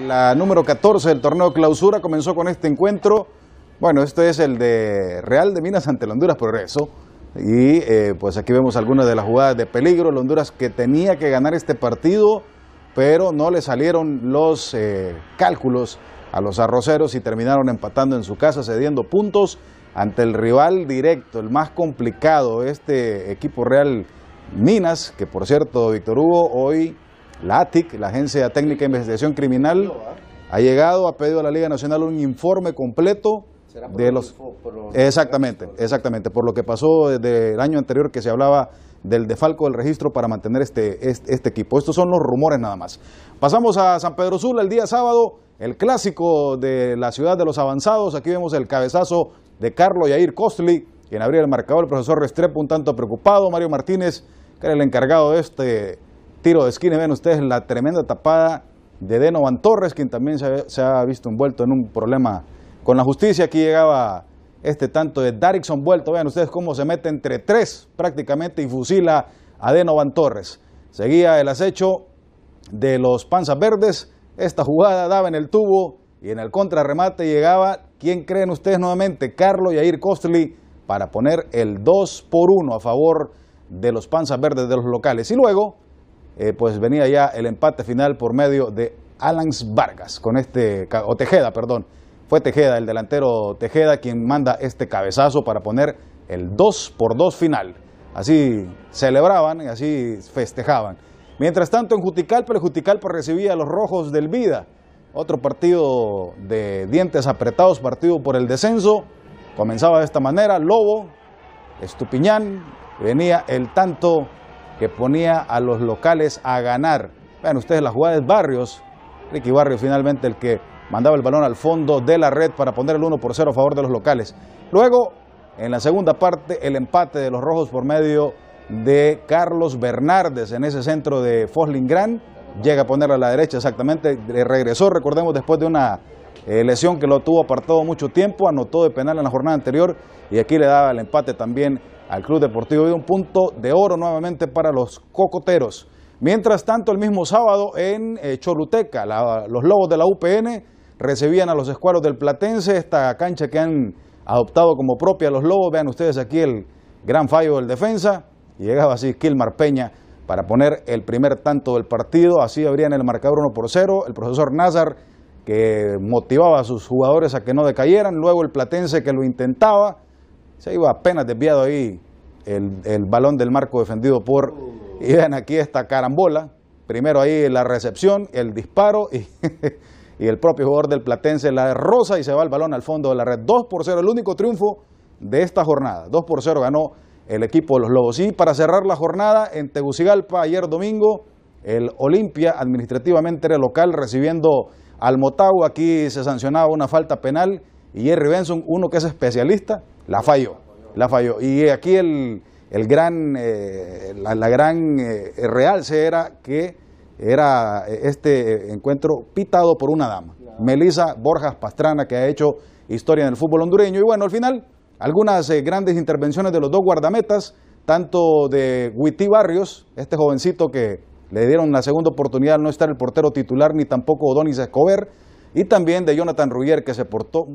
La número 14 del torneo clausura comenzó con este encuentro. Bueno, este es el de Real de Minas ante el Honduras Progreso. Y eh, pues aquí vemos algunas de las jugadas de peligro. El Honduras que tenía que ganar este partido, pero no le salieron los eh, cálculos a los arroceros y terminaron empatando en su casa, cediendo puntos ante el rival directo, el más complicado, este equipo Real Minas, que por cierto, Víctor Hugo, hoy la ATIC, la Agencia Técnica de Investigación Criminal, ha llegado, ha pedido a la Liga Nacional un informe completo de los... Exactamente, exactamente, por lo que pasó desde el año anterior que se hablaba del defalco del registro para mantener este, este, este, equipo. Estos son los rumores nada más. Pasamos a San Pedro Sula el día sábado, el clásico de la ciudad de los avanzados. Aquí vemos el cabezazo de Carlos Yair Costly, quien abría el marcador, el profesor Restrepo un tanto preocupado, Mario Martínez, que era el encargado de este tiro de esquina. Ven ustedes la tremenda tapada de Denovan Torres, quien también se ha, visto envuelto en un problema con la justicia. Aquí llegaba este tanto de Darrickson vuelto. Vean ustedes cómo se mete entre tres prácticamente y fusila a Denovan Torres. Seguía el acecho de los panzas verdes. Esta jugada daba en el tubo y en el contrarremate llegaba, ¿quién creen ustedes nuevamente? Carlos Yair Costly para poner el 2 por 1 a favor de los panzas verdes de los locales. Y luego eh, pues venía ya el empate final por medio de Alans Vargas, con este, o Tejeda, perdón. Fue Tejeda, el delantero Tejeda, quien manda este cabezazo para poner el 2 por 2 final. Así celebraban y así festejaban. Mientras tanto, en Juticalpa, el Juticalpa recibía a los rojos del Vida. Otro partido de dientes apretados, partido por el descenso. Comenzaba de esta manera, Lobo, Estupiñán, venía el tanto que ponía a los locales a ganar. Vean ustedes la jugada de Barrios, Ricky Barrios finalmente el que mandaba el balón al fondo de la red para poner el 1 por 0 a favor de los locales. Luego, en la segunda parte, el empate de los rojos por medio de Carlos Bernardes en ese centro de Fosling Llega a poner a la derecha exactamente, regresó, recordemos, después de una eh, lesión que lo tuvo apartado mucho tiempo, anotó de penal en la jornada anterior y aquí le daba el empate también al Club Deportivo y un punto de oro nuevamente para los cocoteros. Mientras tanto, el mismo sábado en eh, Choluteca, los Lobos de la UPN recibían a los escuadros del Platense, esta cancha que han adoptado como propia los Lobos. Vean ustedes aquí el gran fallo del defensa. Llegaba así Kilmar Peña para poner el primer tanto del partido. Así abrían el marcador 1 por 0. El profesor Nazar que motivaba a sus jugadores a que no decayeran. Luego el Platense que lo intentaba se iba apenas desviado ahí el, balón del marco defendido por... Y vean aquí esta carambola. Primero ahí la recepción, el disparo y, y el propio jugador del Platense la rosa y se va el balón al fondo de la red. 2 por 0, el único triunfo de esta jornada. 2 por 0 ganó el equipo de los Lobos. Y para cerrar la jornada, en Tegucigalpa, ayer domingo, el Olimpia administrativamente era local recibiendo al Motagua. Aquí se sancionaba una falta penal y Jerry Benson, uno que es especialista, la falló, la falló. Y aquí el, gran, eh, la, gran eh, realce era que era este encuentro pitado por una dama, Melisa Borjas Pastrana, que ha hecho historia en el fútbol hondureño. Y bueno, al final, algunas eh, grandes intervenciones de los dos guardametas, tanto de Huití Barrios, este jovencito que le dieron la segunda oportunidad al no estar el portero titular, ni tampoco Donis Escobar, y también de Jonathan Ruggier, que se portó...